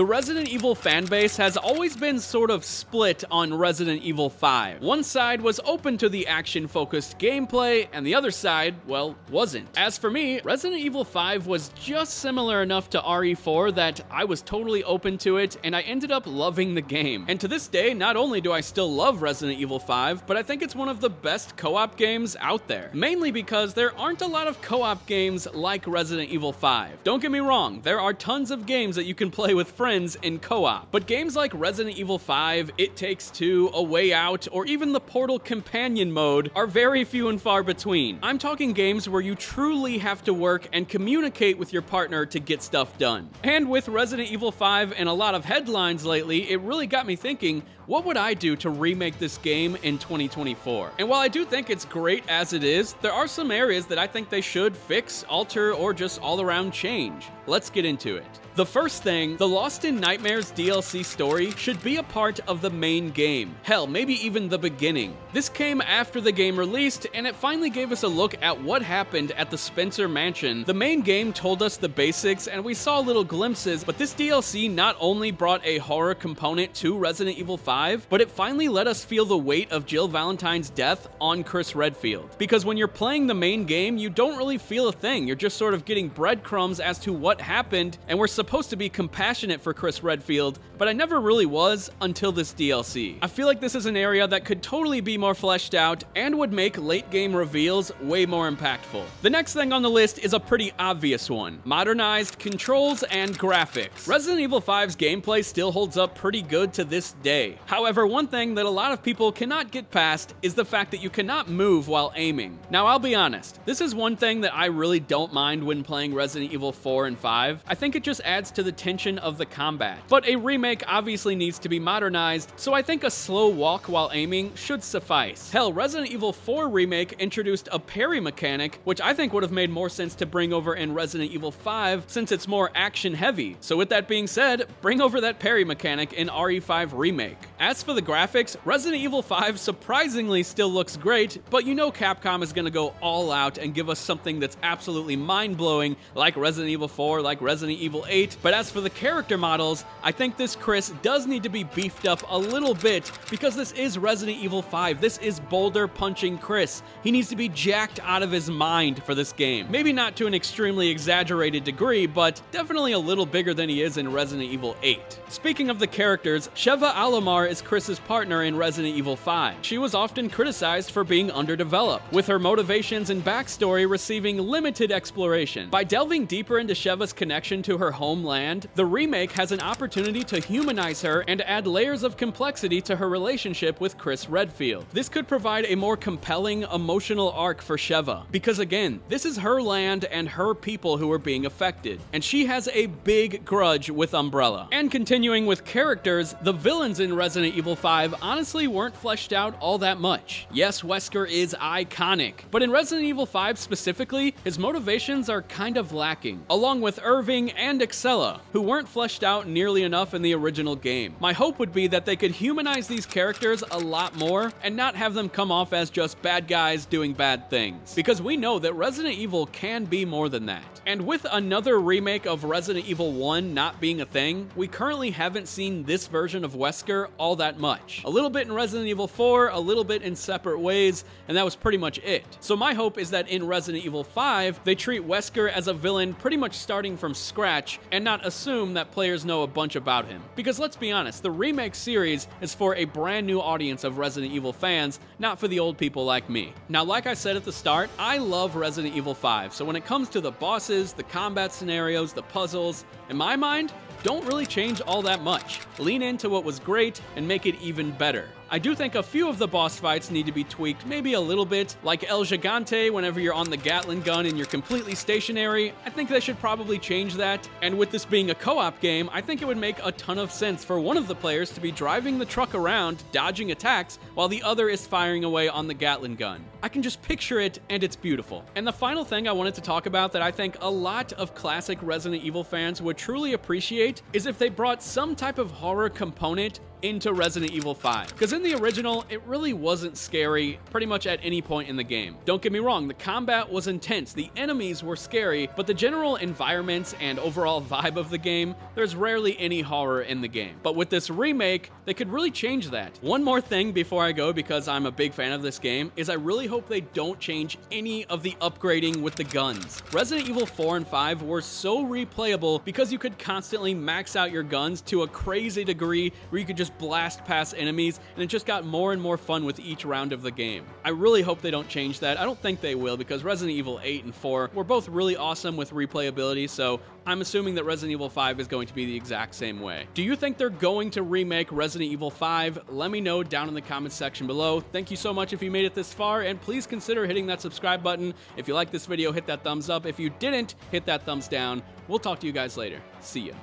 The Resident Evil fanbase has always been sort of split on Resident Evil 5. One side was open to the action-focused gameplay, and the other side, well, wasn't. As for me, Resident Evil 5 was just similar enough to RE4 that I was totally open to it, and I ended up loving the game. And to this day, not only do I still love Resident Evil 5, but I think it's one of the best co-op games out there. Mainly because there aren't a lot of co-op games like Resident Evil 5. Don't get me wrong, there are tons of games that you can play with friends in co-op, but games like Resident Evil 5, It Takes Two, A Way Out, or even the Portal Companion mode are very few and far between. I'm talking games where you truly have to work and communicate with your partner to get stuff done. And with Resident Evil 5 and a lot of headlines lately, it really got me thinking, what would I do to remake this game in 2024? And while I do think it's great as it is, there are some areas that I think they should fix, alter, or just all around change. Let's get into it. The first thing, the Lost in Nightmares DLC story should be a part of the main game. Hell, maybe even the beginning. This came after the game released, and it finally gave us a look at what happened at the Spencer Mansion. The main game told us the basics, and we saw little glimpses, but this DLC not only brought a horror component to Resident Evil 5, but it finally let us feel the weight of Jill Valentine's death on Chris Redfield. Because when you're playing the main game, you don't really feel a thing. You're just sort of getting breadcrumbs as to what happened, and we're supposed to be compassionate for Chris Redfield, but I never really was until this DLC. I feel like this is an area that could totally be more fleshed out and would make late game reveals way more impactful. The next thing on the list is a pretty obvious one, modernized controls and graphics. Resident Evil 5's gameplay still holds up pretty good to this day. However, one thing that a lot of people cannot get past is the fact that you cannot move while aiming. Now, I'll be honest, this is one thing that I really don't mind when playing Resident Evil 4 and 5. I think it just adds to the tension of the combat. But a remake obviously needs to be modernized, so I think a slow walk while aiming should suffice. Hell, Resident Evil 4 Remake introduced a parry mechanic, which I think would have made more sense to bring over in Resident Evil 5 since it's more action heavy. So with that being said, bring over that parry mechanic in RE5 Remake. As for the graphics, Resident Evil 5 surprisingly still looks great, but you know Capcom is gonna go all out and give us something that's absolutely mind-blowing like Resident Evil 4, like Resident Evil 8, but as for the character models, I think this Chris does need to be beefed up a little bit because this is Resident Evil 5. This is boulder punching Chris. He needs to be jacked out of his mind for this game. Maybe not to an extremely exaggerated degree, but definitely a little bigger than he is in Resident Evil 8. Speaking of the characters, Sheva Alomar is Chris's partner in Resident Evil 5. She was often criticized for being underdeveloped, with her motivations and backstory receiving limited exploration. By delving deeper into Sheva's connection to her homeland, the remake has an opportunity to humanize her and add layers of complexity to her relationship with Chris Redfield. This could provide a more compelling emotional arc for Sheva, because again, this is her land and her people who are being affected, and she has a big grudge with Umbrella. And continuing with characters, the villains in Resident Evil 5 honestly weren't fleshed out all that much. Yes, Wesker is iconic, but in Resident Evil 5 specifically, his motivations are kind of lacking, along with Irving and Excella, who weren't fleshed out nearly enough in the original game. My hope would be that they could humanize these characters a lot more and not have them come off as just bad guys doing bad things, because we know that Resident Evil can be more than that. And with another remake of Resident Evil 1 not being a thing, we currently haven't seen this version of Wesker all that much. A little bit in Resident Evil 4, a little bit in separate ways, and that was pretty much it. So my hope is that in Resident Evil 5, they treat Wesker as a villain pretty much starting from scratch and not assume that players know a bunch about him. Because let's be honest, the remake series is for a brand new audience of Resident Evil fans, not for the old people like me. Now, like I said at the start, I love Resident Evil 5, so when it comes to the bosses, the combat scenarios, the puzzles, in my mind, don't really change all that much. Lean into what was great and make it even better. I do think a few of the boss fights need to be tweaked maybe a little bit, like El Gigante whenever you're on the Gatling gun and you're completely stationary. I think they should probably change that. And with this being a co-op game, I think it would make a ton of sense for one of the players to be driving the truck around, dodging attacks, while the other is firing away on the Gatling gun. I can just picture it and it's beautiful. And the final thing I wanted to talk about that I think a lot of classic Resident Evil fans would truly appreciate is if they brought some type of horror component into Resident Evil 5. Because in the original, it really wasn't scary pretty much at any point in the game. Don't get me wrong, the combat was intense, the enemies were scary, but the general environments and overall vibe of the game, there's rarely any horror in the game. But with this remake, they could really change that. One more thing before I go, because I'm a big fan of this game, is I really hope they don't change any of the upgrading with the guns. Resident Evil 4 and 5 were so replayable because you could constantly max out your guns to a crazy degree where you could just just blast past enemies, and it just got more and more fun with each round of the game. I really hope they don't change that. I don't think they will, because Resident Evil 8 and 4 were both really awesome with replayability, so I'm assuming that Resident Evil 5 is going to be the exact same way. Do you think they're going to remake Resident Evil 5? Let me know down in the comments section below. Thank you so much if you made it this far, and please consider hitting that subscribe button. If you like this video, hit that thumbs up. If you didn't, hit that thumbs down. We'll talk to you guys later. See ya.